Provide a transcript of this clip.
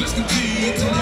Let's continue